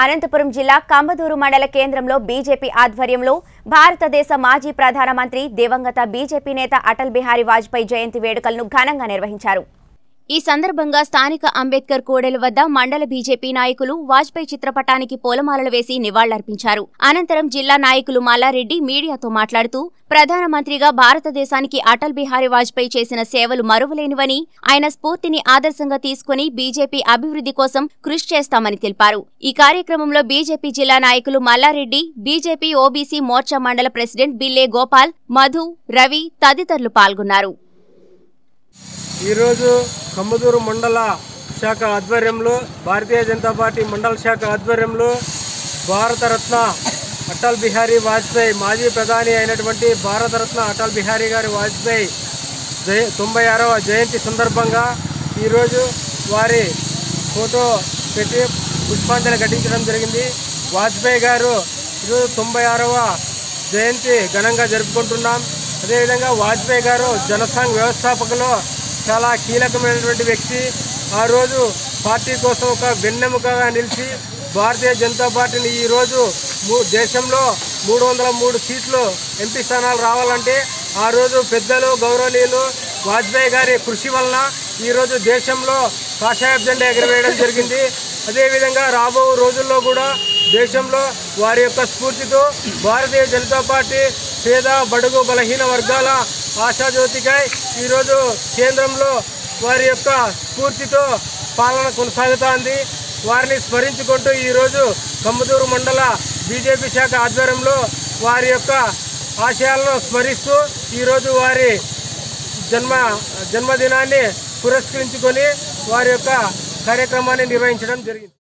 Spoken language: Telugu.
అనంతపురం జిల్లా కంబదూరు మండల కేంద్రంలో బీజేపీ ఆధ్వర్యంలో భారతదేశ మాజీ ప్రధానమంత్రి దివంగత బీజేపీ నేత అటల్ బిహారీ వాజ్పేయి జయంతి వేడుకలను ఘనంగా నిర్వహించారు. ఈ సందర్భంగా స్థానిక అంబేద్కర్ కోడెల వద్ద మండల బీజేపీ నాయకులు వాజ్పేయి చిత్రపటానికి పూలమాలలు వేసి నివాళులర్పించారు. అనంతరం జిల్లా నాయకులు మల్లారెడ్డి మీడియాతో మాట్లాడుతూ ప్రధానమంత్రిగా భారతదేశానికి అటల్ బిహారీ వాజ్పేయి చేసిన సేవలు మరువలేనివని ఆయన స్ఫూర్తిని ఆదర్శంగా తీసుకుని బీజేపీ అభివృద్ధి కోసం కృషి చేస్తామని తెలిపారు. ఈ కార్యక్రమంలో బీజేపీ జిల్లా నాయకులు మల్లారెడ్డి బీజేపీ ఓబీసీ మోర్చా మండల ప్రెసిడెంట్ బిల్లే గోపాల్ మధు రవి తదితరులు పాల్గొన్నారు. ఈరోజు కమ్మదూరు మండల శాఖ ఆధ్వర్యంలో భారతీయ జనతా పార్టీ మండల శాఖ ఆధ్వర్యంలో భారతరత్న అటల్ బిహారీ వాజ్పేయి మాజీ ప్రధాని అయినటువంటి భారతరత్న అటల్ బిహారీ గారి వాజ్పేయి జయ తొంభై ఆరవ జయంతి సందర్భంగా ఈరోజు వారి ఫోటో పెట్టి పుష్పాంజలి ఘటించడం జరిగింది. వాజ్పేయి గారు ఈరోజు తొంభై ఆరవ జయంతి ఘనంగా జరుపుకుంటున్నాం. అదేవిధంగా వాజ్పేయి గారు జనసంఘ్ వ్యవస్థాపకులు చాలా కీలకమైనటువంటి వ్యక్తి. ఆ రోజు పార్టీ కోసం ఒక వెన్నెముకగా నిలిచి భారతీయ జనతా పార్టీని ఈరోజు మూ- దేశంలో మూడు వందల మూడు సీట్లు ఎంపీ స్థానాలు రావాలంటే ఆ రోజు పెద్దలు గౌరవనీయులు వాజ్పేయి గారి కృషి వలన ఈరోజు దేశంలో కాషాయ జెండా ఎగరవేయడం జరిగింది. అదేవిధంగా రాబో రోజుల్లో కూడా దేశంలో వారి యొక్క స్ఫూర్తితో భారతీయ జనతా పార్టీ పేద బడుగు బలహీన వర్గాల ఆశాజ్యోతికై ఈరోజు కేంద్రంలో వారి యొక్క స్ఫూర్తితో పాలన కొనసాగుతోంది. వారిని స్మరించుకుంటూ ఈరోజు కమ్మదూరు మండల బీజేపీ శాఖ ఆధ్వర్యంలో వారి యొక్క ఆశయాలను స్మరిస్తూ ఈరోజు వారి జన్మ జన్మదినాన్ని పురస్కరించుకొని వారి యొక్క కార్యక్రమాన్ని నిర్వహించడం జరిగింది.